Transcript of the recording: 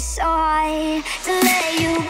decide to let you go.